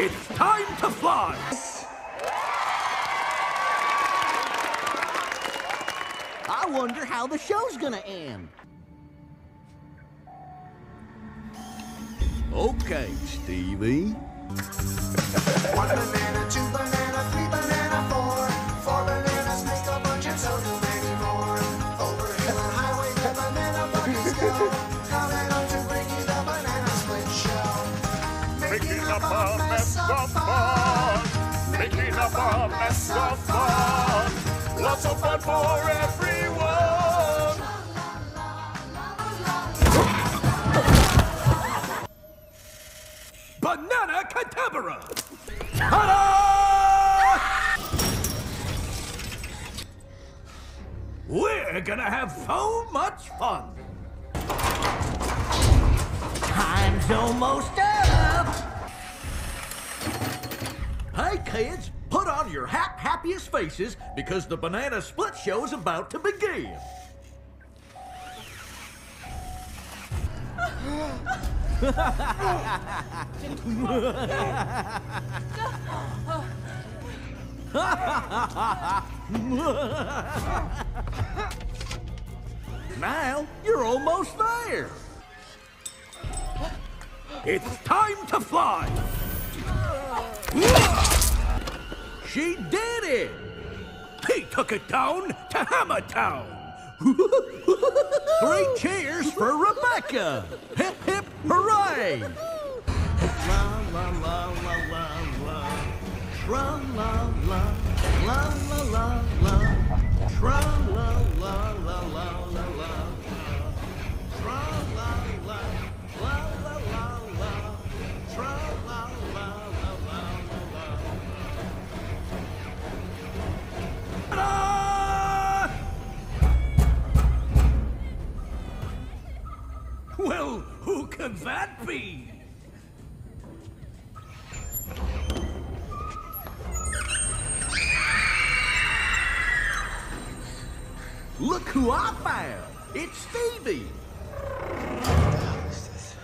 It's time to fly! I wonder how the show's gonna end. Okay, Stevie. One banana, two banana, Making up a mess of fun. Making up a mess of fun. Lots of fun for everyone. Banana Cadabra! Ta-da! We're gonna have so much fun! Time's almost up. Hey, kids, put on your hap happiest faces because the Banana Split Show is about to begin. now you're almost there. It's time to fly. She did it! He took it down to Hammertown! Three cheers for Rebecca! Hip hip hooray! La la la la la la. Tra la la la la la la. Tra la la Well, who could that be? Look who I found! It's Stevie!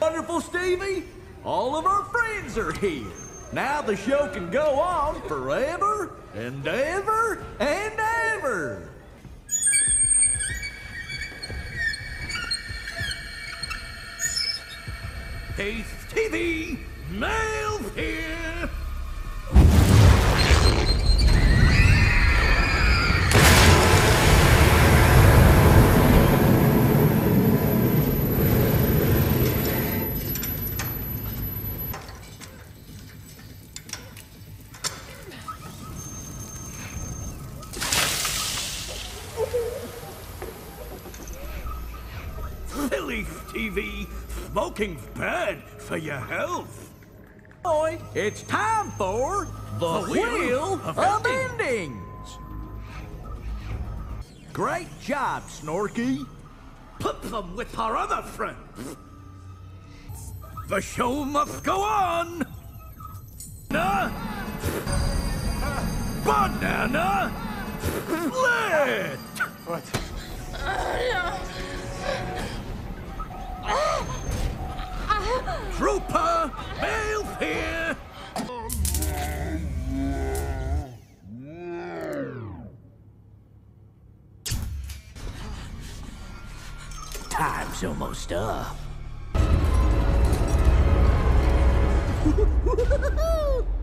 Wonderful Stevie! All of our friends are here! Now the show can go on forever and ever and ever! Hey, TV, Mail here! Silly TV, smoking's bad for your health. Boy, it's time for the, Wheel, of, Endings. Great job, Snorky. Put them with our other friends. The show must go on. Na- Banana Split! Drooper, mail here! Time's almost up.